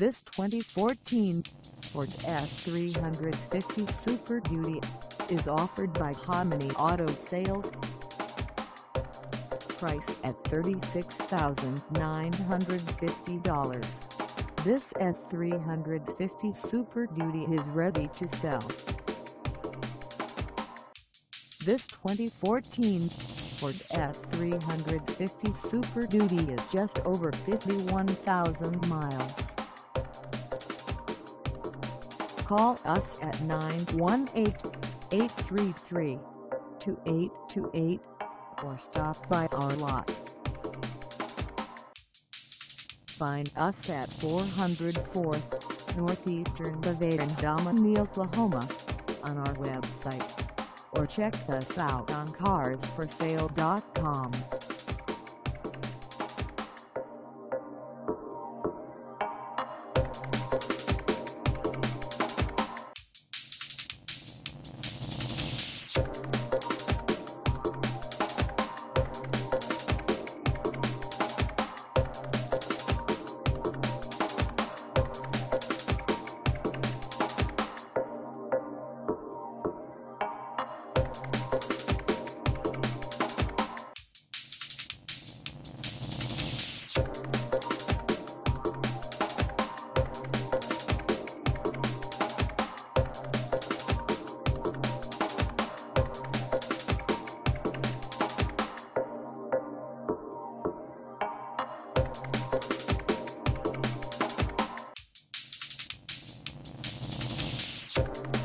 This 2014 Ford F350 Super Duty is offered by Hominy Auto Sales. Price at $36,950. This F350 Super Duty is ready to sell. This 2014 Ford F350 Super Duty is just over 51,000 miles. Call us at 918-833-2828 or stop by our lot. Find us at 404th Northeastern Boulevard in Daumah, Oklahoma on our website or check us out on carsforsale.com. Thank